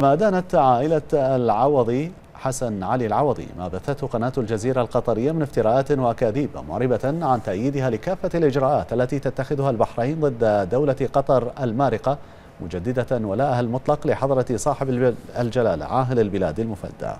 كما أدانت عائلة العوضي حسن علي العوضي ما بثته قناة الجزيرة القطرية من افتراءات وأكاذيب معربة عن تأييدها لكافة الإجراءات التي تتخذها البحرين ضد دولة قطر المارقة مجددة ولاءها المطلق لحضرة صاحب الجلالة عاهل البلاد المفدى.